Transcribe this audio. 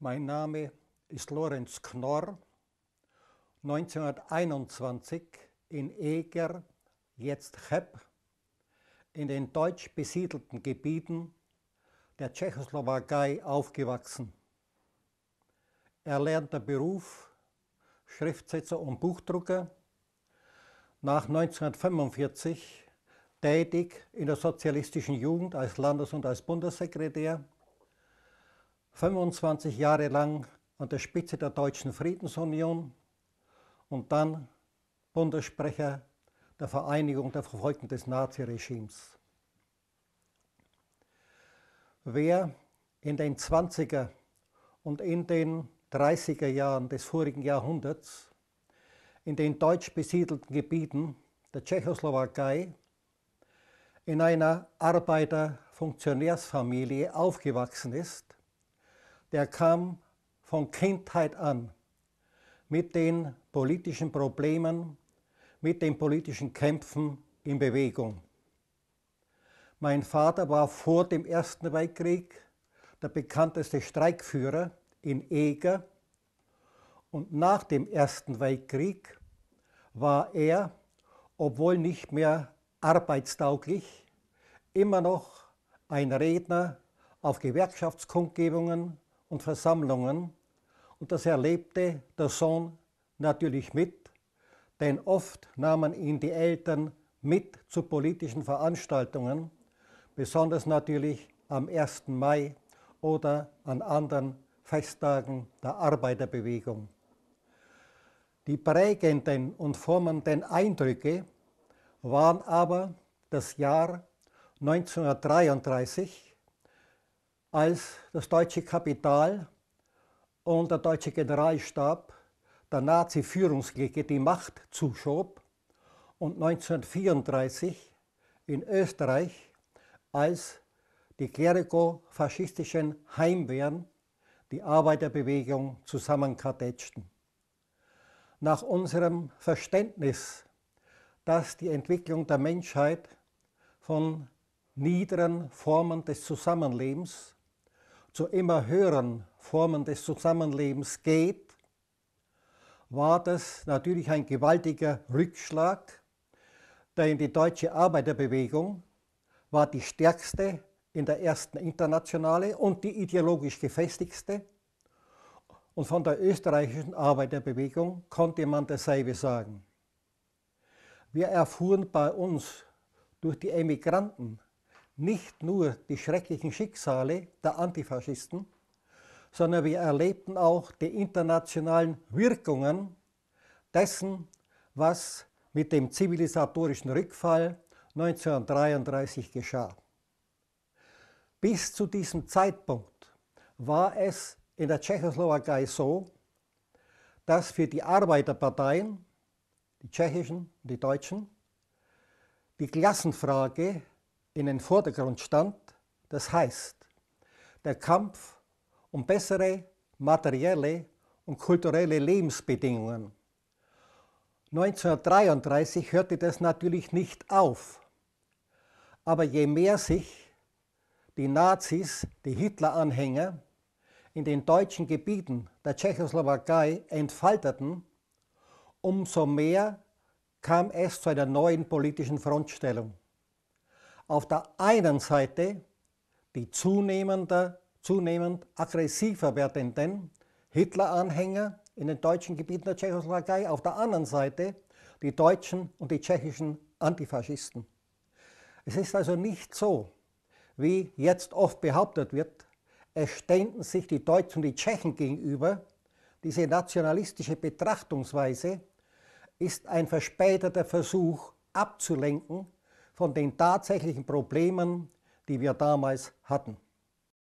Mein Name ist Lorenz Knorr, 1921 in Eger, jetzt Cheb, in den deutsch besiedelten Gebieten der Tschechoslowakei aufgewachsen. Erlernter Beruf, Schriftsetzer und Buchdrucker, nach 1945 tätig in der sozialistischen Jugend als Landes- und als Bundessekretär 25 Jahre lang an der Spitze der Deutschen Friedensunion und dann Bundessprecher der Vereinigung der Verfolgten des Naziregimes. Wer in den 20er und in den 30er Jahren des vorigen Jahrhunderts in den deutsch besiedelten Gebieten der Tschechoslowakei in einer Arbeiter-Funktionärsfamilie aufgewachsen ist, der kam von Kindheit an mit den politischen Problemen, mit den politischen Kämpfen in Bewegung. Mein Vater war vor dem Ersten Weltkrieg der bekannteste Streikführer in Eger und nach dem Ersten Weltkrieg war er, obwohl nicht mehr arbeitstauglich, immer noch ein Redner auf Gewerkschaftskundgebungen und Versammlungen und das erlebte der Sohn natürlich mit, denn oft nahmen ihn die Eltern mit zu politischen Veranstaltungen, besonders natürlich am 1. Mai oder an anderen Festtagen der Arbeiterbewegung. Die prägenden und formenden Eindrücke waren aber das Jahr 1933, als das deutsche Kapital und der deutsche Generalstab der Nazi-Führungsklicke die Macht zuschob und 1934 in Österreich als die kleriko-faschistischen Heimwehren die Arbeiterbewegung zusammenkartätschten. Nach unserem Verständnis, dass die Entwicklung der Menschheit von niederen Formen des Zusammenlebens zu immer höheren Formen des Zusammenlebens geht, war das natürlich ein gewaltiger Rückschlag, denn die deutsche Arbeiterbewegung war die stärkste in der ersten Internationale und die ideologisch gefestigste. Und von der österreichischen Arbeiterbewegung konnte man dasselbe sagen. Wir erfuhren bei uns durch die Emigranten nicht nur die schrecklichen Schicksale der Antifaschisten, sondern wir erlebten auch die internationalen Wirkungen dessen, was mit dem zivilisatorischen Rückfall 1933 geschah. Bis zu diesem Zeitpunkt war es in der Tschechoslowakei so, dass für die Arbeiterparteien, die tschechischen die deutschen, die Klassenfrage in den Vordergrund stand. Das heißt, der Kampf um bessere materielle und kulturelle Lebensbedingungen. 1933 hörte das natürlich nicht auf. Aber je mehr sich die Nazis, die Hitler-Anhänger, in den deutschen Gebieten der Tschechoslowakei entfalteten, umso mehr kam es zu einer neuen politischen Frontstellung auf der einen Seite die zunehmend, zunehmend aggressiver werdenden Hitler-Anhänger in den deutschen Gebieten der Tschechoslowakei, auf der anderen Seite die deutschen und die tschechischen Antifaschisten. Es ist also nicht so, wie jetzt oft behauptet wird, es ständen sich die Deutschen und die Tschechen gegenüber. Diese nationalistische Betrachtungsweise ist ein verspäteter Versuch abzulenken von den tatsächlichen Problemen, die wir damals hatten.